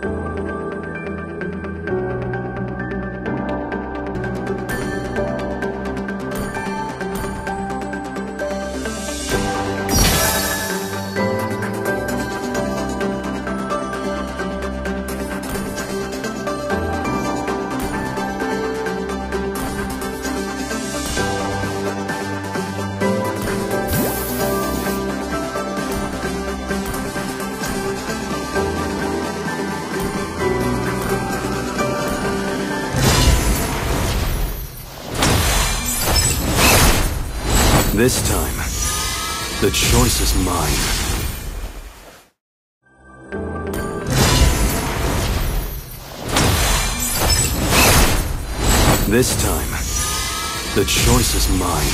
Bye. This time, the choice is mine. This time, the choice is mine.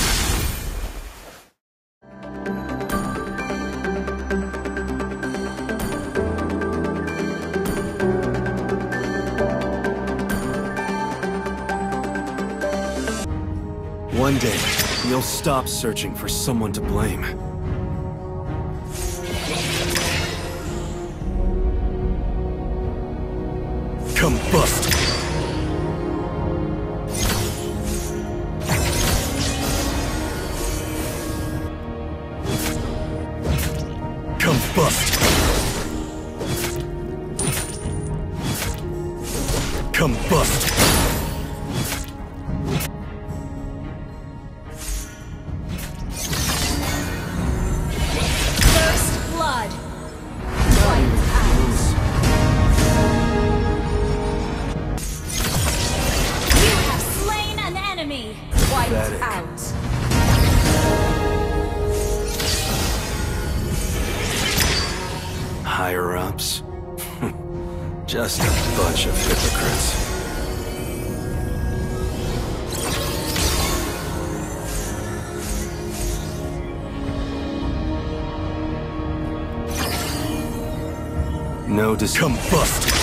One day, you'll stop searching for someone to blame. Combust! Combust! Combust! Ups? Just a bunch of hypocrites. No dis- Combust!